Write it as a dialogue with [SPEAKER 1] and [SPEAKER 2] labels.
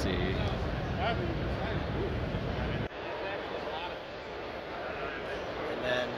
[SPEAKER 1] see.
[SPEAKER 2] And then